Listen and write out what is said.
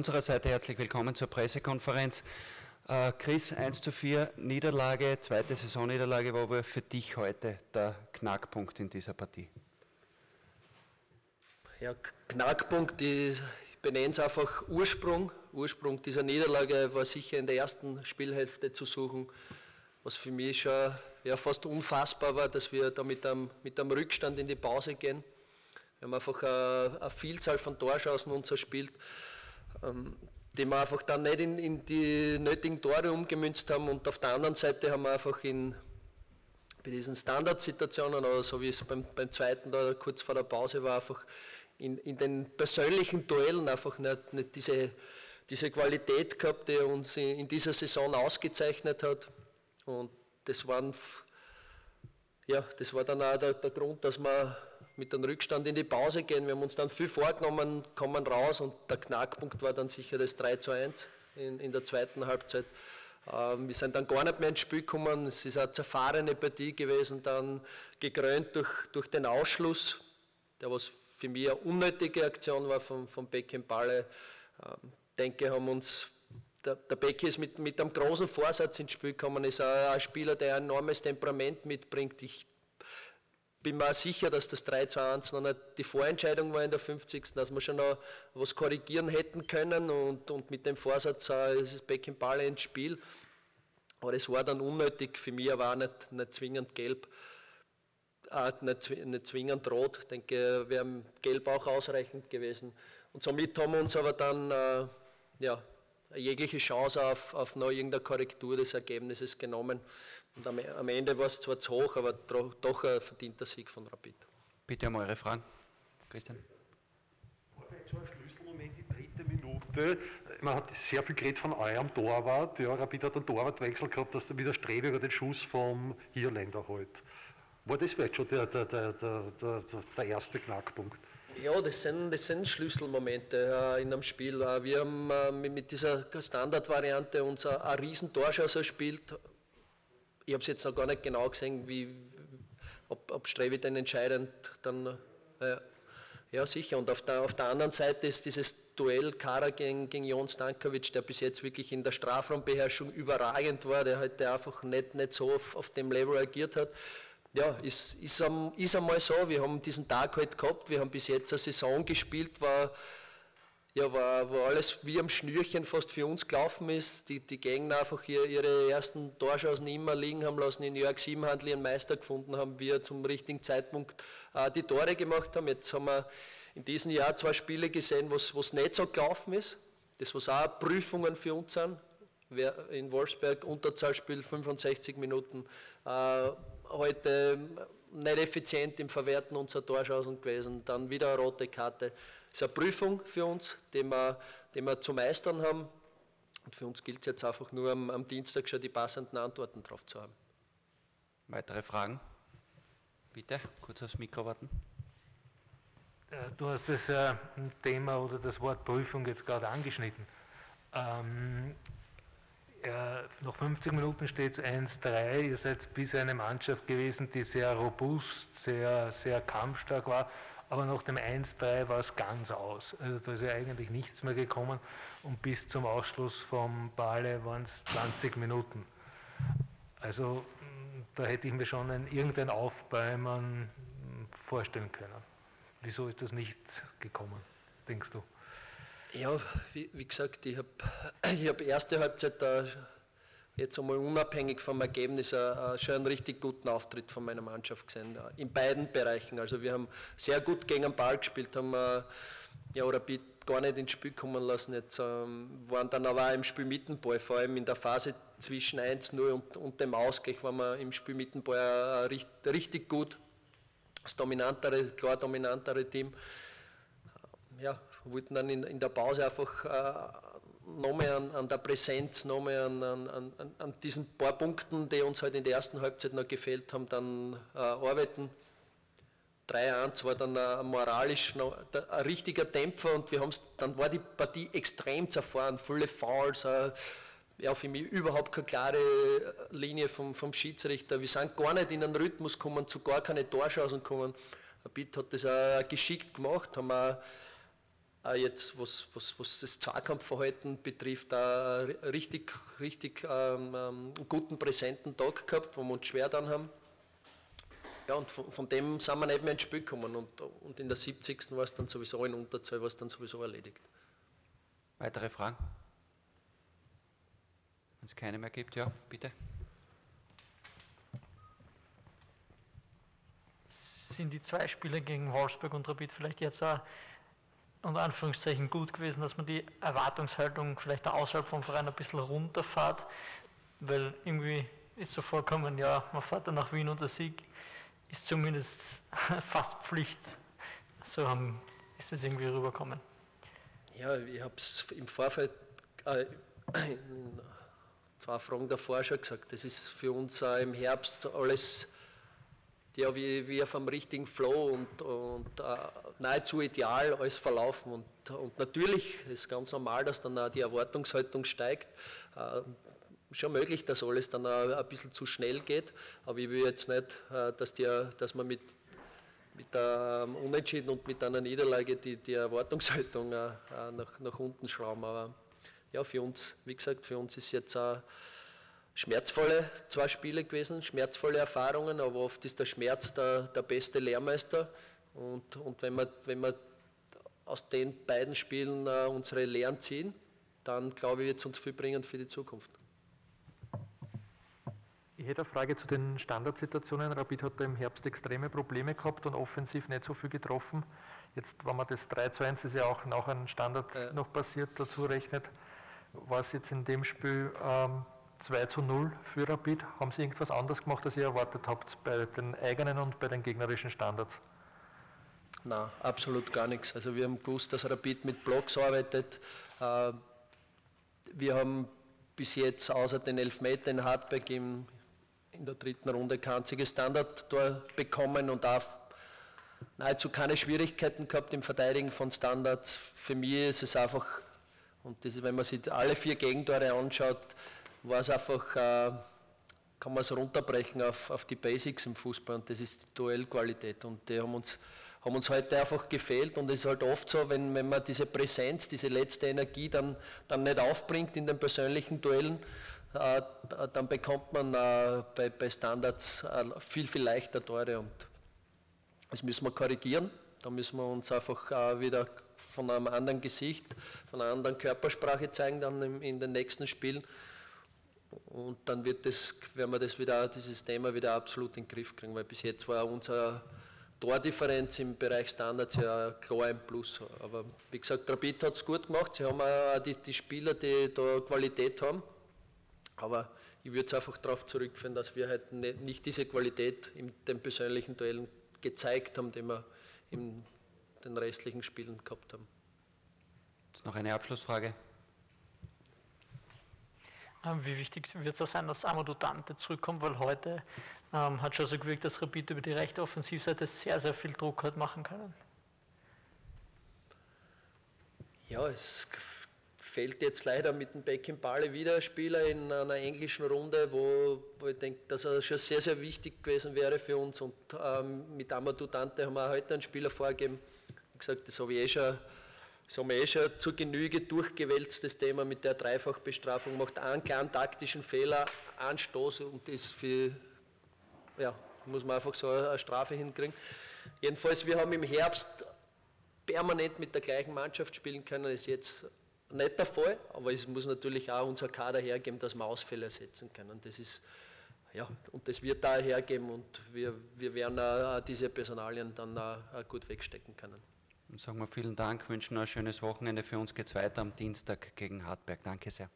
unserer Seite herzlich willkommen zur Pressekonferenz. Äh, Chris, 1 zu 4 Niederlage, zweite Saisonniederlage, war wohl für dich heute der Knackpunkt in dieser Partie? Ja, Knackpunkt, ich benenne es einfach Ursprung. Ursprung dieser Niederlage war sicher in der ersten Spielhälfte zu suchen, was für mich schon ja, fast unfassbar war, dass wir da mit einem, mit einem Rückstand in die Pause gehen. Wir haben einfach eine, eine Vielzahl von Torschancen uns erspielt, ähm, die wir einfach dann nicht in, in, die nötigen Tore umgemünzt haben und auf der anderen Seite haben wir einfach in, bei diesen Standardsituationen oder so wie es beim, beim zweiten da kurz vor der Pause war, einfach in, in den persönlichen Duellen einfach nicht, nicht diese, diese Qualität gehabt, die uns in, in dieser Saison ausgezeichnet hat. Und das, waren, ja, das war dann auch der, der Grund, dass wir mit dem Rückstand in die Pause gehen. Wir haben uns dann viel vorgenommen, kommen raus und der Knackpunkt war dann sicher das 3 zu 1 in, in der zweiten Halbzeit. Ähm, wir sind dann gar nicht mehr ins Spiel gekommen. Es ist eine zerfahrene Partie gewesen, dann gekrönt durch, durch den Ausschluss, der was für mich eine unnötige Aktion war von, von Beckenballe. Ich ähm, denke, haben uns der, der Becky ist mit, mit einem großen Vorsatz ins Spiel gekommen, ist ein, ein Spieler, der ein enormes Temperament mitbringt. Ich bin mir sicher, dass das 3 zu 1 noch nicht die Vorentscheidung war in der 50. dass wir schon noch was korrigieren hätten können und, und mit dem Vorsatz äh, ist es Beckenballe ins Spiel. Aber es war dann unnötig, für mich war nicht, nicht zwingend gelb, äh, nicht, nicht zwingend rot. Ich denke, wäre gelb auch ausreichend gewesen. Und somit haben wir uns aber dann äh, ja, jegliche Chance auf, auf noch irgendeine Korrektur des Ergebnisses genommen. Und am, am Ende war es zwar zu hoch, aber doch ein verdienter Sieg von Rapid. Bitte um eure Fragen. Christian. War vielleicht schon ein Schlüsselmoment, die dritte Minute. Man hat sehr viel geredet von eurem Torwart. Ja, Rapid hat einen Torwartwechsel gehabt, dass der wieder Strebe über den Schuss vom Hirländer holt. War das vielleicht schon der, der, der, der, der erste Knackpunkt? Ja, das sind, das sind Schlüsselmomente äh, in einem Spiel. Äh, wir haben äh, mit dieser Standardvariante uns ein, riesen Torschuss erspielt. Ich habe es jetzt noch gar nicht genau gesehen, wie, ob, ob Strevi den entscheidend dann. Äh, ja, sicher. Und auf der, auf der anderen Seite ist dieses Duell Kara gegen, gegen Jon Stankovic, der bis jetzt wirklich in der Strafraumbeherrschung überragend war, der heute einfach nicht, nicht so auf, auf dem Level agiert hat ja, ist, ist, ist einmal so, wir haben diesen Tag heute halt gehabt, wir haben bis jetzt eine Saison gespielt, war, ja, war, wo alles wie am Schnürchen fast für uns gelaufen ist. Die, die Gegner einfach hier ihre ersten Torschancen immer liegen haben lassen, in Jörg Siebenhandel ihren Meister gefunden haben, wir zum richtigen Zeitpunkt äh, die Tore gemacht haben. Jetzt haben wir in diesem Jahr zwei Spiele gesehen, wo es nicht so gelaufen ist. Das was auch Prüfungen für uns sind. Wer in Wolfsberg Unterzahlspiel 65 Minuten äh, heute nicht effizient im Verwerten unserer Torschancen gewesen. Dann wieder eine rote Karte. Das ist eine Prüfung für uns, die wir, die wir zu meistern haben. Und für uns gilt es jetzt einfach nur am, am Dienstag schon die passenden Antworten darauf zu haben. Weitere Fragen? Bitte, kurz aufs Mikro warten. Äh, du hast das äh, Thema oder das Wort Prüfung jetzt gerade angeschnitten. Ähm, äh, nach 50 Minuten steht es 1-3. Ihr seid bisher eine Mannschaft gewesen, die sehr robust, sehr, sehr kampfstark war. Aber nach dem 1-3 war es ganz aus. Also da ist ja eigentlich nichts mehr gekommen. Und bis zum Ausschluss vom Bale waren es 20 Minuten. Also da hätte ich mir schon ein, irgendein Aufbäumen vorstellen können. Wieso ist das nicht gekommen, denkst du? Ja, wie, wie gesagt, ich habe ich hab erste Halbzeit da jetzt einmal unabhängig vom Ergebnis uh, schon einen richtig guten Auftritt von meiner Mannschaft gesehen, uh, in beiden Bereichen. Also wir haben sehr gut gegen den Ball gespielt, haben uh, ja, Rapid gar nicht ins Spiel kommen lassen. Jetzt ähm, waren dann aber auch im Spiel Mittenball, vor allem in der Phase zwischen 1-0 und, und, dem Ausgleich waren wir im Spiel Mittenball richtig, richtig gut. Das dominantere, klar dominantere Team. Ja, wollten dann in, in der Pause einfach äh, noch mehr an, an, der Präsenz, noch mehr an, an, an, diesen paar Punkten, die uns halt in der ersten Halbzeit noch gefehlt haben, dann äh, arbeiten. 3-1 war dann äh, moralisch noch ein richtiger Dämpfer und wir dann war die Partie extrem zerfahren, viele Fouls, äh, ja, für mich überhaupt keine klare Linie vom, vom Schiedsrichter. Wir sind gar nicht in einen Rhythmus gekommen, zu gar keine Torschancen gekommen. Bit hat das auch geschickt gemacht, haben auch jetzt, was, was, was das Zweikampfverhalten betrifft, auch richtig, richtig ähm, ähm, guten, präsenten Tag gehabt, wo wir uns schwer dann haben. Ja, und von, von, dem sind wir nicht mehr ins Spiel gekommen und, und in der 70. war es dann sowieso in Unterzahl, war es dann sowieso erledigt. Weitere Fragen? Wenn es keine mehr gibt, ja, bitte. Sind die zwei Spiele gegen Wolfsburg und Rapid vielleicht jetzt auch unter Anführungszeichen gut gewesen, dass man die Erwartungshaltung vielleicht außerhalb vom Verein ein bisschen runterfahrt, weil irgendwie ist so vorkommen, ja, man fährt dann nach Wien und der Sieg ist zumindest fast Pflicht. So haben, ist es irgendwie rübergekommen. Ja, ich habe es im Vorfeld äh, in zwei Fragen davor schon gesagt, das ist für uns äh, im Herbst alles ja, wie, wie auf einem richtigen Flow und, und äh, nahezu ideal alles verlaufen. Und, und natürlich ist ganz normal, dass dann auch die Erwartungshaltung steigt. Äh, schon möglich, dass alles dann auch ein bisschen zu schnell geht, aber ich will jetzt nicht, äh, dass, die, dass man mit, mit einem Unentschieden und mit einer Niederlage die, die Erwartungshaltung äh, äh, nach, nach unten schrauben. Aber ja, für uns, wie gesagt, für uns ist jetzt auch schmerzvolle zwei Spiele gewesen, schmerzvolle Erfahrungen, aber oft ist der Schmerz der, der beste Lehrmeister. Und, und wenn, wir, wenn wir aus den beiden Spielen uh, unsere Lehren ziehen, dann glaube ich, wird es uns viel bringen für die Zukunft. Ich hätte eine Frage zu den Standardsituationen. Rapid hat da im Herbst extreme Probleme gehabt und offensiv nicht so viel getroffen. Jetzt, wenn man das 3 zu 1 ist ja auch nach einem Standard ja. noch passiert, dazu rechnet, war es jetzt in dem Spiel ähm, 2 zu 0 für Rapid. Haben Sie irgendwas anderes gemacht, als ihr erwartet habt bei den eigenen und bei den gegnerischen Standards? Nein, absolut gar nichts. Also wir haben gewusst, dass Rapid mit Blocks arbeitet. Äh, wir haben bis jetzt außer den Elfmeter in Hartberg im, in der dritten Runde kein einziges Standard-Tor bekommen und auch nahezu keine Schwierigkeiten gehabt im Verteidigen von Standards. Für mich ist es einfach, und das, wenn man sich alle vier Gegentore anschaut, war es einfach, äh, kann man es runterbrechen auf, auf die Basics im Fußball und das ist die Duellqualität und die haben uns, haben uns heute einfach gefehlt und es ist halt oft so, wenn, wenn man diese Präsenz, diese letzte Energie dann, dann nicht aufbringt in den persönlichen Duellen, äh, dann bekommt man äh, bei, bei Standards äh, viel, viel leichter Tore und das müssen wir korrigieren. Da müssen wir uns einfach äh, wieder von einem anderen Gesicht, von einer anderen Körpersprache zeigen, dann in, in den nächsten Spielen. Und dann wird das, werden wir das wieder, dieses Thema wieder absolut in den Griff kriegen, weil bis jetzt war unsere Tordifferenz im Bereich Standards ja klar ein Plus. Aber wie gesagt, Rapid hat es gut gemacht, sie haben auch die, die Spieler, die da Qualität haben. Aber ich würde es einfach darauf zurückführen, dass wir halt nicht diese Qualität in den persönlichen Duellen gezeigt haben, die wir in den restlichen Spielen gehabt haben. Ist noch eine Abschlussfrage? Ähm, wie wichtig wird es auch sein, dass Amadou Dante zurückkommt, weil heute ähm, hat schon so gewirkt, dass Rapid über die rechte Offensivseite sehr, sehr viel Druck hat machen können. Ja, es fehlt jetzt leider mit dem Beckenballe wieder ein Spieler in einer englischen Runde, wo, wo ich denke, dass er schon sehr, sehr wichtig gewesen wäre für uns. Und ähm, mit Amadou Dante haben wir heute einen Spieler vorgegeben. Wie gesagt, das habe ich eh schon das haben wir eh schon zur Genüge durchgewälzt, das Thema mit der Dreifachbestrafung, macht einen kleinen taktischen Fehler, einen Stoß und das für, ja, muss man einfach so eine Strafe hinkriegen. Jedenfalls, wir haben im Herbst permanent mit der gleichen Mannschaft spielen können, ist jetzt nicht der Fall, aber es muss natürlich auch unser Kader hergeben, dass wir Ausfälle ersetzen können. Das ist, ja, und das wird da hergeben und wir, wir werden auch diese Personalien dann auch gut wegstecken können. Dann sagen wir vielen Dank, wünschen ein schönes Wochenende. Für uns geht es weiter am Dienstag gegen Hartberg. Danke sehr.